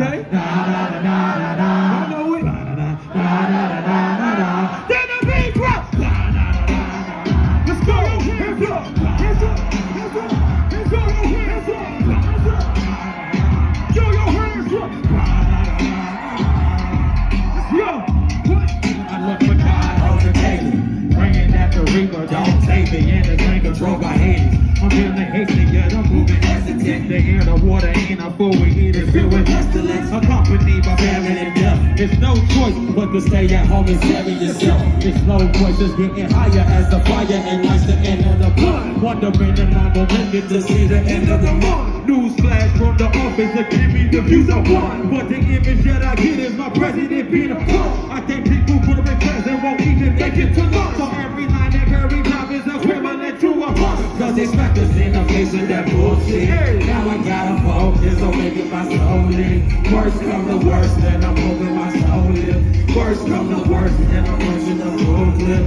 okay? Know it. Then the. Let's go. Hands up. Hands up. Hands up. Hands up. Hands up. Hands up. I look for God on the that. Don't take. In the air, the water in our food, we eat it filled with pestilence. Accompanied by famine and death. It's no choice but to stay at home and carry yourself. It's no choice, just getting higher as the fire ignites the end of the blood. Wondering and I'm to see the end of the month. Newsflash from the office to give me the views I want. But the image that I get is my president being a punk. I think people put him in prison won't even make it to bust. Cause they smacked us in the face with that bullshit. Now I gotta focus on making my soul in. Worst come to worst, then I'm moving my soul in. Worst come to worst, then I'm pushing the Brooklyn.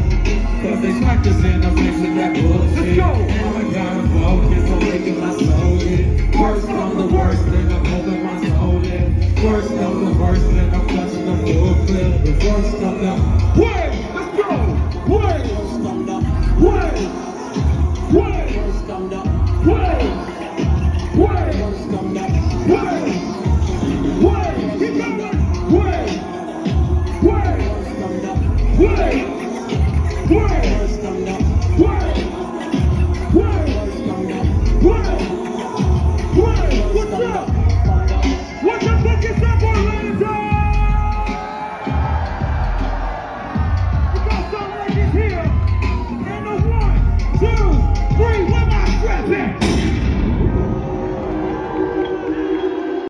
Cause they smacked us in the face with that bullshit. Now I gotta focus on making my soul in. Worst come to worst, then I'm moving my soul in. Worst come to worst, then I'm touching the Brooklyn. The worst come to Wait, Woo!